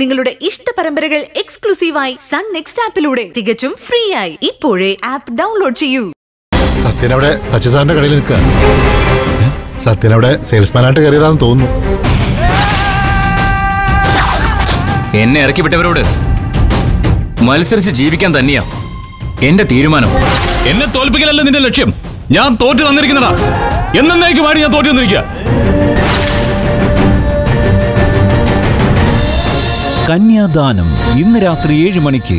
നിങ്ങളുടെ ഇഷ്ട പരമ്പരകൾ എക്സ്ക്ലൂസീവായി സൺ നെക്സ്റ്റ് ആപ്പിലൂടെ തികച്ചും ഫ്രീ ആയി ഇപ്പോഴേ ആപ്പ് ഡൗൺലോഡ് ചെയ്യൂ. സത്യൻ അവിടെ സച്ചിസാറിന്റെ കടയിൽ നിൽക്കുക. സത്യൻ അവിടെ സെയിൽസ്മാനായിട്ട് കയറിയതാണെന്ന് തോന്നുന്നു. എന്നെ ഇറക്കി വിട്ടവരോട് മത്സരിച്ച് ജീവിക്കാൻ തന്നെയാ എന്റെ തീരുമാനം. എന്നെ തോൽപ്പിക്കലല്ല നിന്റെ ലക്ഷ്യം? ഞാൻ തോറ്റു തന്നിരിക്കുന്നടാ എന്നേക്കുമായിട്ട് ഞാൻ തോറ്റു തന്നിരിക്കുക? കന്യാദാനം ഇന്ന് രാത്രി ഏഴ് മണിക്ക്.